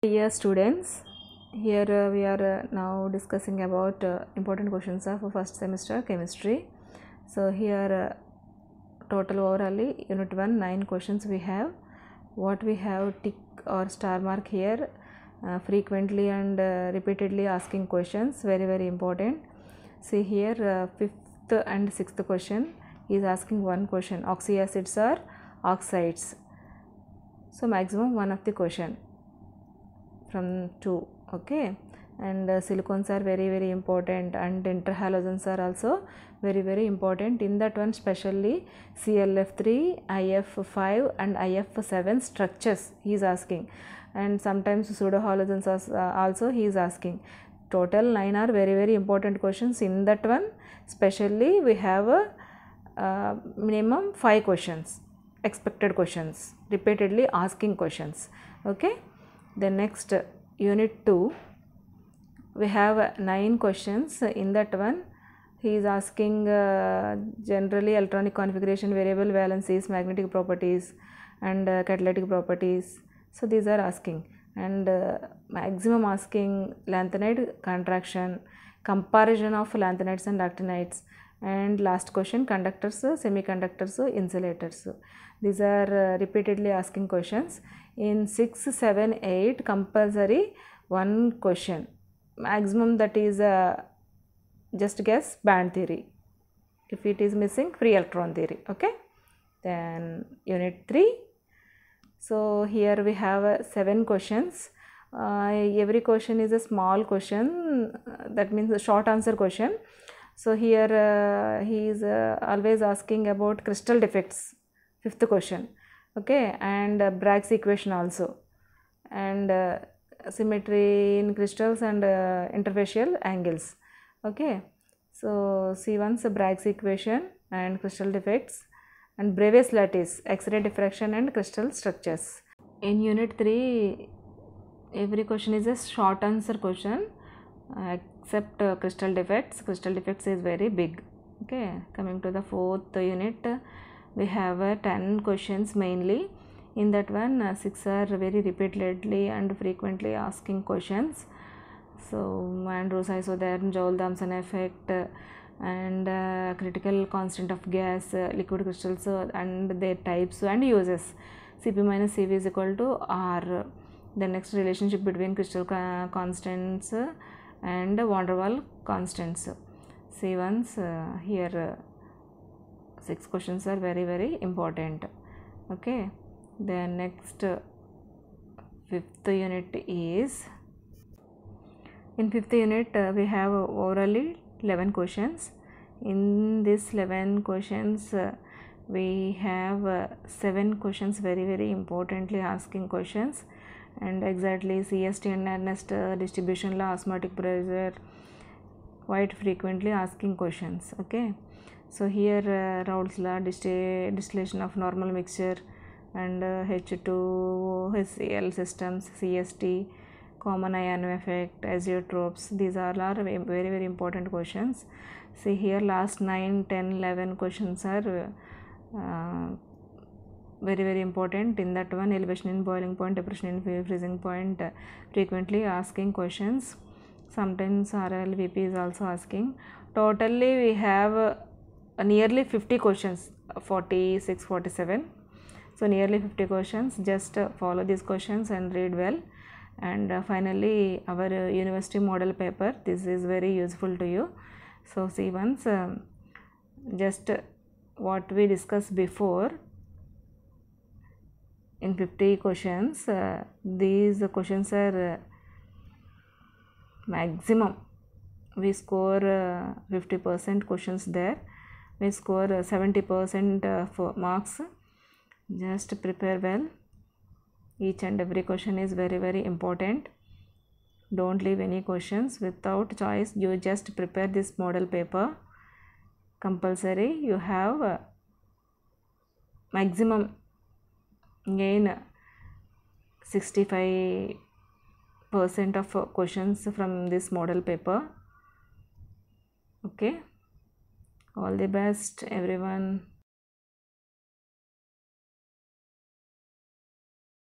Dear students, here uh, we are uh, now discussing about uh, important questions of first semester chemistry. So here uh, total overally unit 1 9 questions we have. What we have tick or star mark here uh, frequently and uh, repeatedly asking questions very very important. See here uh, fifth and sixth question is asking one question oxyacids or oxides. So maximum one of the question from 2 okay? And uh, silicones are very very important and interhalogens are also very very important. In that one specially clf3 if5 and if7 structures he is asking. And sometimes pseudohalogens uh, also he is asking. Total 9 are very very important questions. In that one specially we have a uh, minimum 5 questions expected questions repeatedly asking questions okay the next unit 2 we have uh, nine questions. In that one he is asking uh, generally electronic configuration variable valencies magnetic properties and uh, catalytic properties. So these are asking. And uh, maximum asking lanthanide contraction comparison of lanthanides and actinides and last question conductors semiconductors insulators. These are uh, repeatedly asking questions. In 6 7 8 compulsory one question. Maximum that is uh, just guess band theory. If it is missing free electron theory okay? Then unit 3 so here we have uh, seven questions. Uh, every question is a small question. Uh, that means a short answer question so here uh, he is uh, always asking about crystal defects fifth question. Okay and uh, Bragg's equation also. And symmetry in crystals and interfacial angles. Okay so see once Bragg's equation and crystal defects. And Bravais lattice X-ray diffraction and crystal structures. In unit 3 every question is a short answer question. Uh, except uh, crystal defects. Crystal defects is very big. Okay coming to the fourth unit we have uh, 10 questions mainly. In that one uh, six are very repeatedly and frequently asking questions. So andrews isotherm joule thomson effect and uh, critical constant of gas uh, liquid crystals uh, and their types and uses. Cp minus cv is equal to r. The next relationship between critical constants and van der Waal constants. See once uh, here uh, six questions are very very important. Okay. Then next uh, fifth unit is in fifth unit uh, we have orally 11 questions. In this 11 questions uh, we have uh, seven questions very very importantly asking questions and exactly cst and Nernst uh, distribution law osmotic pressure quite frequently asking questions okay? So here uh, Raoult's law disti- distillation of normal mixture and uh, H2 HCl systems CST common ion effect azeotropes these all are ve- very very important questions. See here last 9 10 11 questions are uh, very very important in that one. Elevation in boiling point depression in freezing point uh, frequently asking questions. Sometimes RLVP is also asking. Totally we have uh, nearly 50 questions 46 47 so nearly 50 questions. Just uh, follow these questions and read well. And uh, finally our uh, university model paper. This is very useful to you. So see once um, just uh, what we discussed before in 50 questions uh, these questions are uh, maximum. We score uh, 50% questions there. We score uh, 70% uh, for marks. Just prepare well. Each and every question is very very important. Don't leave any questions without choice. You just prepare this model paper. Compulsory you have uh, maximum gain 65 percent of questions from this model paper. Okay. All the best everyone